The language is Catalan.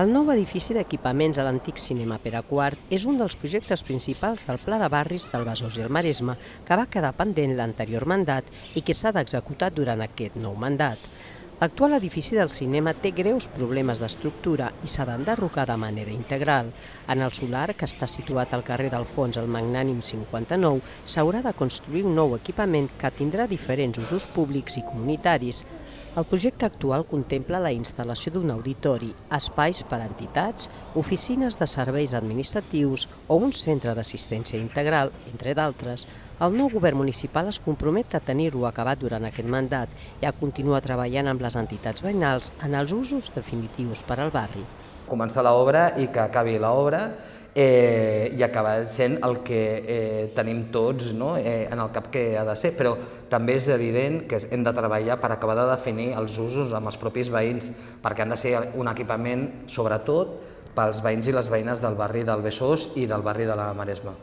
El nou edifici d'equipaments a l'antic cinema IV és un dels projectes principals del Pla de Barris del Besòs i el Maresme, que va quedar pendent l'anterior mandat i que s'ha d'executar durant aquest nou mandat. L'actual edifici del cinema té greus problemes d'estructura i s'ha d'enderrocar de manera integral. En el solar, que està situat al carrer d'Alfons al Magnànim 59, s'haurà de construir un nou equipament que tindrà diferents usos públics i comunitaris. El projecte actual contempla la instal·lació d'un auditori, espais per a entitats, oficines de serveis administratius o un centre d'assistència integral, entre d'altres. El nou govern municipal es compromet a tenir-ho acabat durant aquest mandat i a continuar treballant amb les entitats veïnals en els usos definitius per al barri. Començar l'obra i que acabi l'obra eh, i acabar sent el que eh, tenim tots no? eh, en el cap que ha de ser, però també és evident que hem de treballar per acabar de definir els usos amb els propis veïns, perquè han de ser un equipament, sobretot, pels veïns i les veïnes del barri del Besòs i del barri de la Maresma.